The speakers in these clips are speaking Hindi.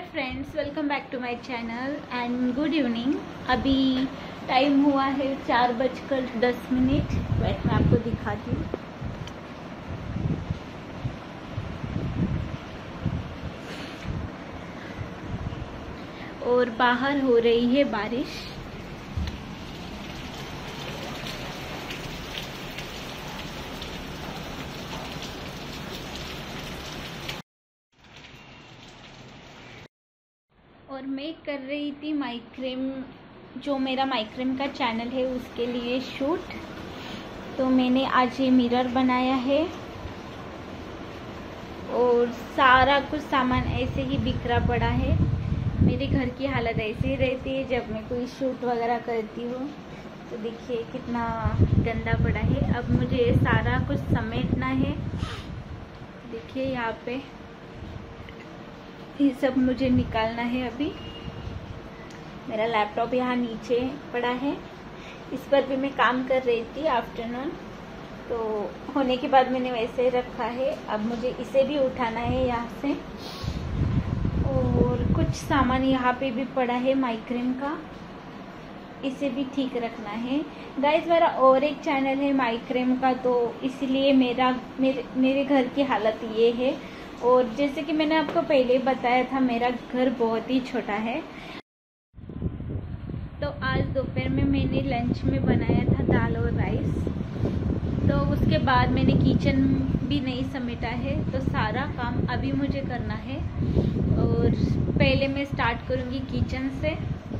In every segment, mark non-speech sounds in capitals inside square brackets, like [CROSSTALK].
Hi friends welcome back to my channel and good evening अभी टाइम हुआ है चार बजकर दस मिनट। बैठ मैं आपको दिखाती हूँ। और बाहर हो रही है बारिश और मैं कर रही थी माइक्रेम जो मेरा माइक्रेम का चैनल है, उसके लिए शूट तो मैंने आज ये मिरर बनाया है. और सारा कुछ सामान ऐसे ही बिखरा पड़ा है. मेरे घर की हालत ऐसे ही रहती है, जब मैं कोई शूट वगैरह करती हूँ तो देखिए कितना गंदा पड़ा है. अब मुझे सारा कुछ समेटना है. देखिए यहाँ पे ये सब मुझे निकालना है अभी. मेरा लैपटॉप यहाँ नीचे पड़ा है। इस पर भी मैं काम कर रही थी आफ्टरनून तो होने के बाद मैंने वैसे ही रखा है। अब मुझे इसे भी उठाना है यहाँ से। और कुछ सामान यहाँ पे भी पड़ा है माइक्रेम का। इसे भी ठीक रखना है। गाइस मेरा और एक चैनल है माइक्रेम का तो इसलिए मेरा, मेरे मेरे घर की हालत ये है। और जैसे कि मैंने आपको पहले बताया था, मेरा घर बहुत ही छोटा है। मैंने लंच में बनाया था दाल और राइस। तो उसके बाद मैंने किचन भी नहीं समेटा है तो सारा काम अभी मुझे करना है। और पहले मैं स्टार्ट करूँगी किचन से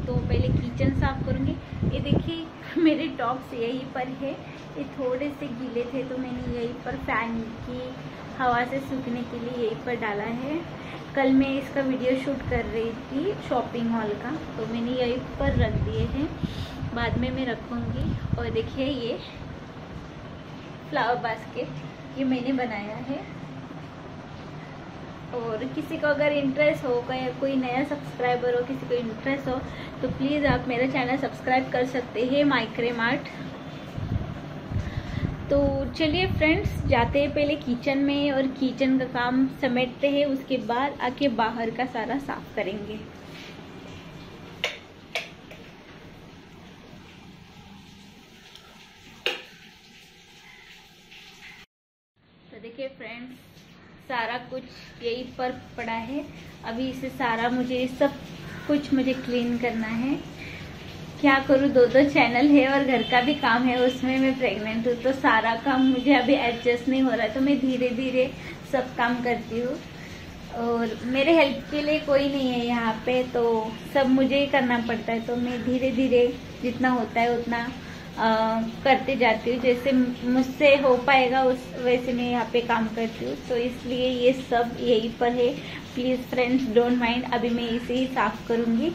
तो पहले किचन साफ़ करूँगी। ये देखिए, [LAUGHS] मेरे टॉप्स यहीं पर है। ये थोड़े से गीले थे तो मैंने यहीं पर फ़ैन की, हवा से सूखने के लिए यहीं पर डाला है। कल मैं इसका वीडियो शूट कर रही थी शॉपिंग मॉल का तो मैंने यहीं पर रख दिए हैं। बाद में मैं रखूँगी। और देखिए ये फ्लावर बास्केट ये मैंने बनाया है। और किसी को अगर इंटरेस्ट हो या कोई नया सब्सक्राइबर हो, किसी को इंटरेस्ट हो तो प्लीज़ आप मेरा चैनल सब्सक्राइब कर सकते हैं माइक्रेम आर्ट तो चलिए फ्रेंड्स जाते हैं पहले किचन में और किचन का काम समेटते हैं, उसके बाद आके बाहर का सारा साफ़ करेंगे तो देखिए फ्रेंड्स सारा कुछ यही पर पड़ा है। अभी इसे सारा मुझे सब कुछ मुझे क्लीन करना है। क्या करूँ? दो दो चैनल है और घर का भी काम है, उसमें मैं प्रेग्नेंट हूँ तो सारा काम मुझे अभी एडजस्ट नहीं हो रहा है तो मैं धीरे धीरे सब काम करती हूँ। और मेरे हेल्प के लिए कोई नहीं है यहाँ पे तो सब मुझे ही करना पड़ता है तो मैं धीरे धीरे जितना होता है उतना आ, करते जाती हूँ। जैसे मुझसे हो पाएगा उस वैसे मैं यहाँ पे काम करती हूँ। तो इसलिए ये सब यहीं पर है। प्लीज़ फ्रेंड्स डोंट माइंड अभी मैं इसे ही साफ़ करूँगी।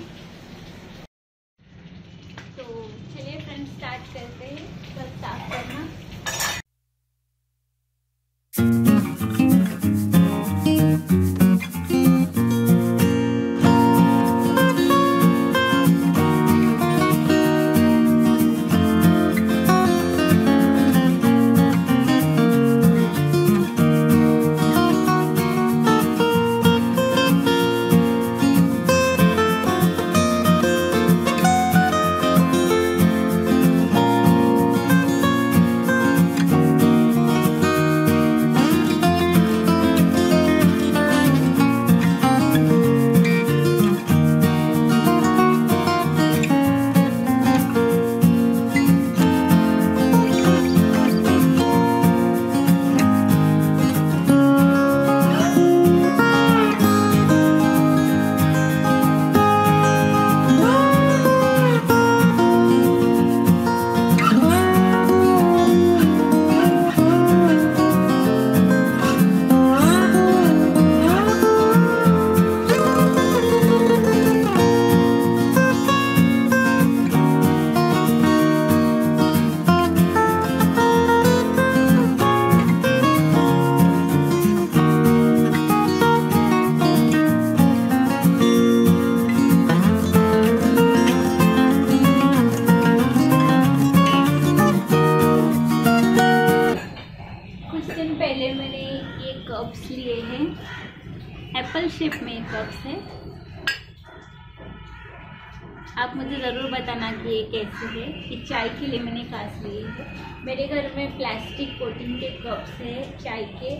आप मुझे ज़रूर बताना कि ये कैसे है कि चाय के लिए मैंने खास लिए है। मेरे घर में प्लास्टिक कोटिंग के कप्स है चाय के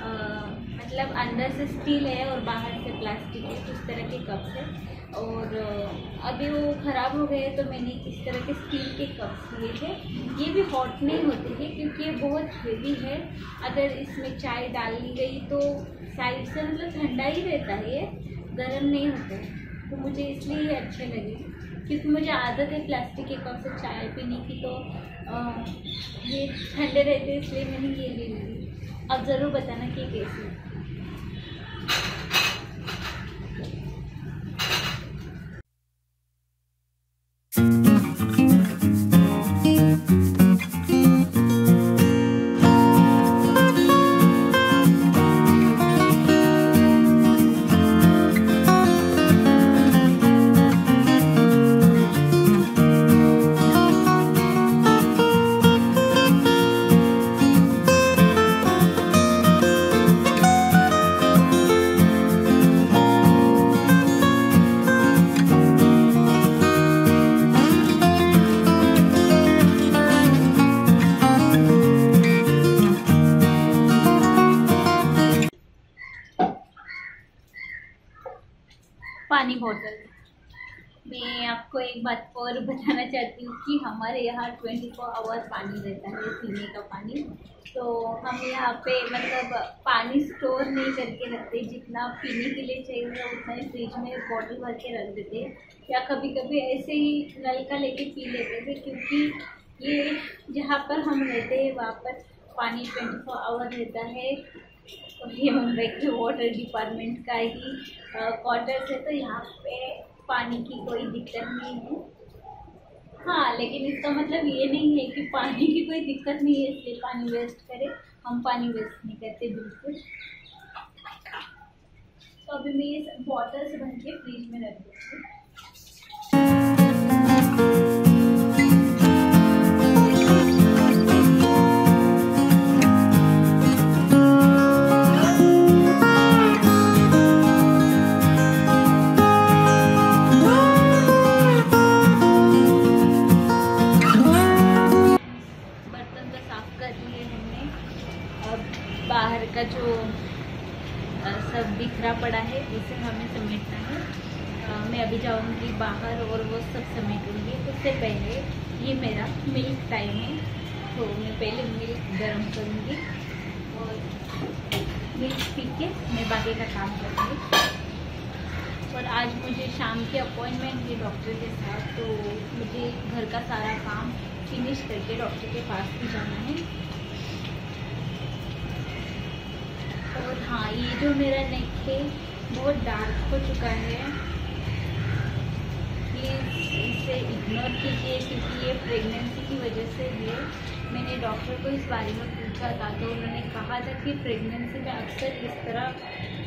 आ, मतलब अंदर से स्टील है और बाहर से प्लास्टिक है उस तरह के कप्स है। और अभी वो ख़राब हो गए तो मैंने इस तरह के स्टील के कप्स लिए थे ये भी हॉट नहीं होते हैं क्योंकि ये बहुत हेवी है। अगर इसमें चाय डाल ली गई तो साइड से मतलब ठंडा ही रहता है ये। गर्म नहीं होते तो मुझे इसलिए ही अच्छे लगे। क्योंकि मुझे आदत है प्लास्टिक के कप से चाय पीने की तो आ, ये ठंडे रहते इसलिए मैंने ये ले ली। अब ज़रूर बताना कि कैसे बॉटल मैं। आपको एक बात और बताना चाहती हूँ कि हमारे यहाँ ट्वेंटी फोर आवर पानी रहता है, पीने का पानी। तो हम यहाँ पे मतलब पानी स्टोर नहीं करके रखते, जितना पीने के लिए चाहिए उतना ही फ्रिज में बॉटल भर के रख देते या कभी कभी ऐसे ही नल का लेके पी लेते थे क्योंकि ये जहाँ पर हम रहते हैं, वहाँ पर पानी ट्वेंटी फोर आवर रहता है। मुंबई के वाटर डिपार्टमेंट का ही क्वार्टर्स है तो यहाँ पे पानी की कोई दिक्कत नहीं है। हाँ लेकिन इसका मतलब ये नहीं है कि पानी की कोई दिक्कत नहीं है, इसलिए पानी वेस्ट करें। हम पानी वेस्ट नहीं करते, बिल्कुल। तो अभी मैं ये बॉटल से भर के फ्रिज में रख देती हूँ ये मेरा मिल्क टाइम है तो मैं पहले मिल्क गर्म करूँगी और मिल्क पी के मैं बाकी का काम करूँगी। और आज मुझे शाम की अपॉइंटमेंट है डॉक्टर के साथ तो मुझे घर का सारा काम फिनिश करके डॉक्टर के पास भी जाना है। और हाँ ये जो मेरा नेक है, बहुत डार्क हो चुका है। इसे इग्नोर कीजिए क्योंकि ये प्रेगनेंसी की वजह से है मैंने डॉक्टर को इस बारे में पूछा था तो उन्होंने कहा था कि प्रेगनेंसी में अक्सर इस तरह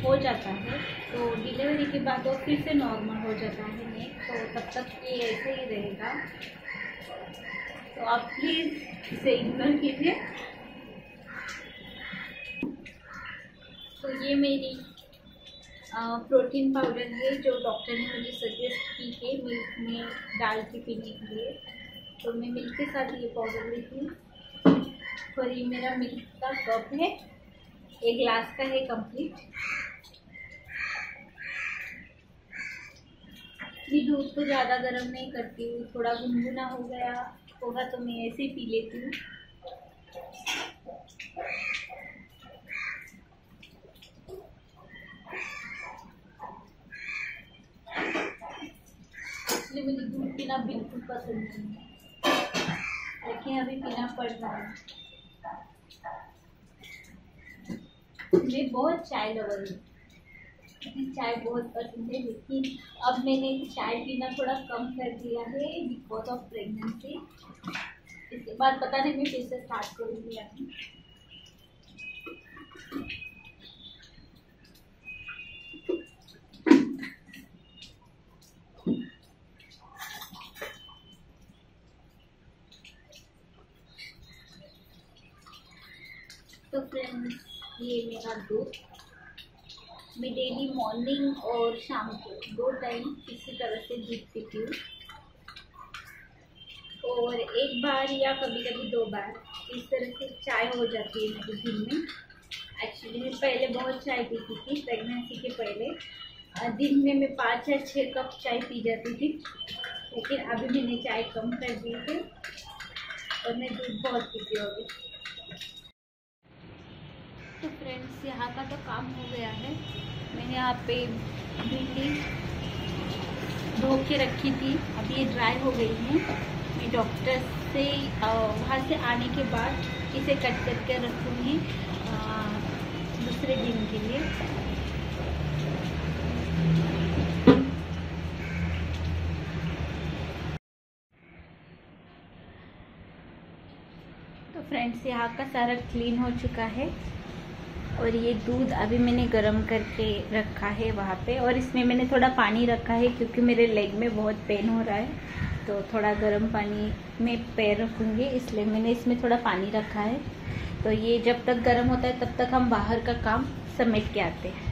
हो जाता है तो डिलीवरी के बाद वो फिर से नॉर्मल हो जाता है नेक तो तब तक ये ऐसे ही रहेगा। तो आप प्लीज़ इसे इग्नोर कीजिए। तो ये मेरी प्रोटीन पाउडर है जो डॉक्टर ने मुझे सजेस्ट की है मिल्क में डाल के पीने के लिए। तो मैं मिल्क के साथ ये पाउडर लेती हूँ। और ये मेरा मिल्क का कप है। एक ग्लास का है कंप्लीट ये दूध को ज़्यादा गर्म नहीं करती हूँ। थोड़ा गुनगुना हो गया होगा तो मैं ऐसे ही पी लेती हूँ। इसलिए मुझे दूध पीना बिल्कुल पसंद नहीं है। लेकिन अभी पीना पड़ रहा है। मैं बहुत चाय लवर हूँ। चाय बहुत पसंद है, लेकिन अब मैंने चाय पीना थोड़ा कम कर दिया है बिकॉज़ ऑफ़ प्रेगनेंसी इसके बाद पता नहीं मैं फिर से स्टार्ट करूँगी अभी तो फ्रेंड्स मेरा दूध मैं डेली मॉर्निंग और शाम को दो टाइम इसी तरह से दूध पीती हूँ। और एक बार या कभी कभी दो बार इस तरह से चाय हो जाती है मेरे दिन में। एक्चुअली मैं पहले बहुत चाय पीती थी प्रेगनेंसी के पहले। दिन में मैं पाँच या छः कप चाय पी जाती थी, लेकिन अभी मैंने चाय कम कर दी है। और मैं दूध बहुत पीती होगी तो फ्रेंड्स यहाँ का तो काम हो गया है। मैंने यहाँ पे भिंडी धो के रखी थी। अभी ये ड्राई हो गई है। मैं डॉक्टर से वहाँ से आने के बाद इसे कट करके रखूँगी दूसरे दिन के लिए। तो फ्रेंड्स यहाँ का सारा क्लीन हो चुका है। और ये दूध अभी मैंने गर्म करके रखा है वहाँ पे और इसमें मैंने थोड़ा पानी रखा है क्योंकि मेरे लेग में बहुत पेन हो रहा है। तो थोड़ा गर्म पानी में पैर रखूँगी, इसलिए मैंने इसमें थोड़ा पानी रखा है। तो ये जब तक गर्म होता है तब तक हम बाहर का काम समेट के आते हैं।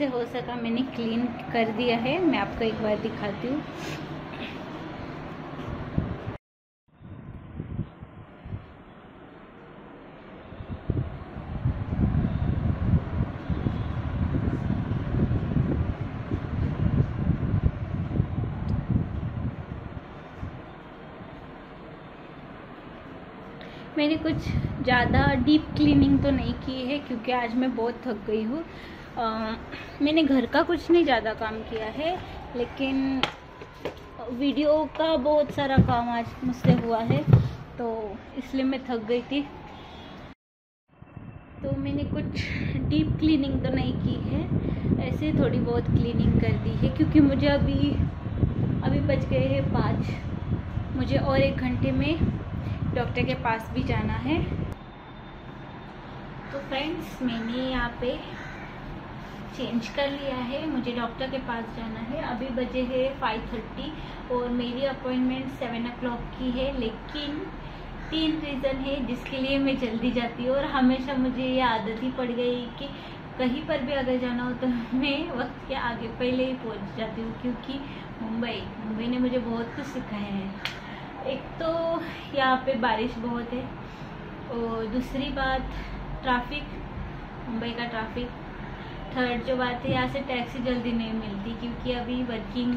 मुझसे हो सका, मैंने क्लीन कर दिया है। मैं आपको एक बार दिखाती हूँ। मैंने कुछ ज़्यादा डीप क्लीनिंग तो नहीं की है, क्योंकि आज मैं बहुत थक गई हूँ। मैंने घर का कुछ नहीं ज़्यादा काम किया है, लेकिन वीडियो का बहुत सारा काम आज मुझसे हुआ है तो इसलिए मैं थक गई थी। तो मैंने कुछ डीप क्लीनिंग तो नहीं की है, ऐसे थोड़ी बहुत क्लीनिंग कर दी है, क्योंकि मुझे अभी अभी बच गए हैं पाँच। मुझे और एक घंटे में डॉक्टर के पास भी जाना है। तो फ्रेंड्स मैंने यहाँ पे चेंज कर लिया है, मुझे डॉक्टर के पास जाना है। अभी बजे है फाइव थर्टी और मेरी अपॉइंटमेंट सेवन ओ की है, लेकिन तीन रीज़न है जिसके लिए मैं जल्दी जाती हूँ और हमेशा मुझे ये आदत ही पड़ गई कि कहीं पर भी अगर जाना हो तो मैं वक्त के आगे पहले ही पहुँच जाती हूँ, क्योंकि मुंबई मुंबई ने मुझे बहुत कुछ सिखाया है। एक तो यहाँ पे बारिश बहुत है और दूसरी बात ट्रैफ़िक मुंबई का ट्रैफ़िक थर्ड जो बात है, यहाँ से टैक्सी जल्दी नहीं मिलती क्योंकि अभी वर्किंग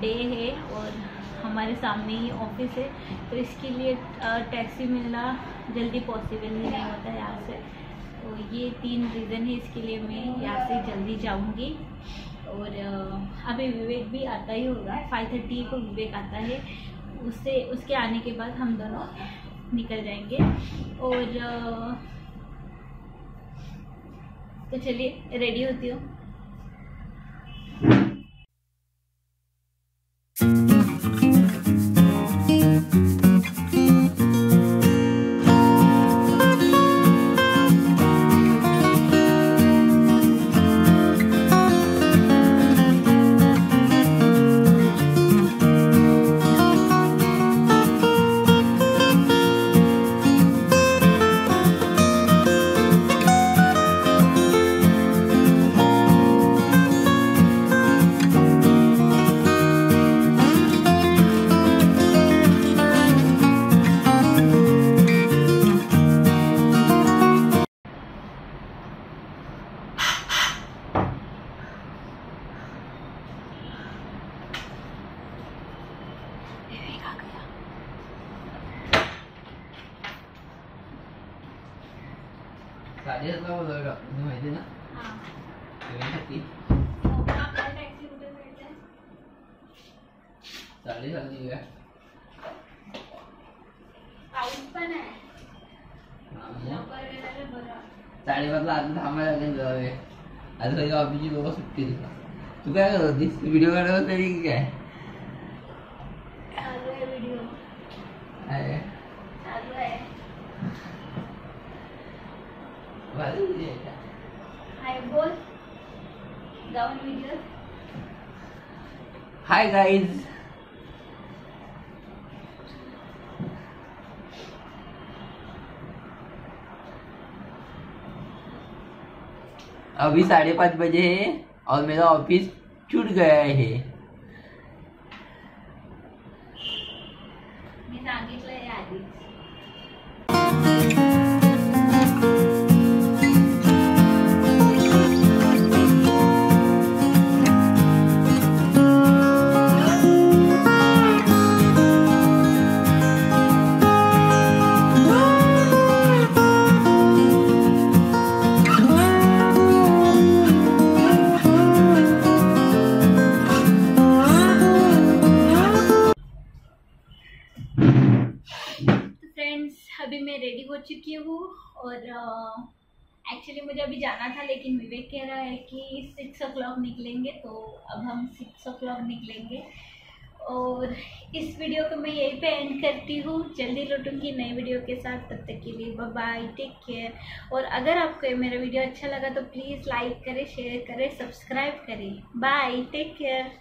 डे है और हमारे सामने ही ऑफ़िस है। तो इसके लिए टैक्सी मिलना जल्दी पॉसिबल ही नहीं होता यहाँ से। तो ये तीन रीज़न है, इसके लिए मैं यहाँ से जल्दी जाऊँगी। और अभी विवेक भी आता ही होगा फाइव थर्टी को विवेक आता है। उससे, उसके आने के बाद हम दोनों निकल जाएँगे। और तो चलिए रेडी होती हूँ। साडेसातला बोलवलं का ना माहिती ना सगळ्यांसाठी साडेसात निघा साडेपाचला आता थांबायला लागेल जावे आता सगळी ऑफिसची लोक सुटतील तू काय करत होतीस व्हिडिओ काढत तरी काय हाय गाइस अभी साढ़े पाँच बजे है और मेरा ऑफ़िस छूट गया है। और एक्चुअली मुझे अभी जाना था, लेकिन विवेक कह रहा है कि सिक्स ओ क्लॉक निकलेंगे तो अब हम सिक्स ओ क्लॉक निकलेंगे। और इस वीडियो को मैं यहीं पे एंड करती हूँ। जल्दी लौटूँगी नई वीडियो के साथ। तब तक के लिए बाय टेक केयर और अगर आपको मेरा वीडियो अच्छा लगा तो प्लीज़ लाइक करें शेयर करें सब्सक्राइब करें। Bye take care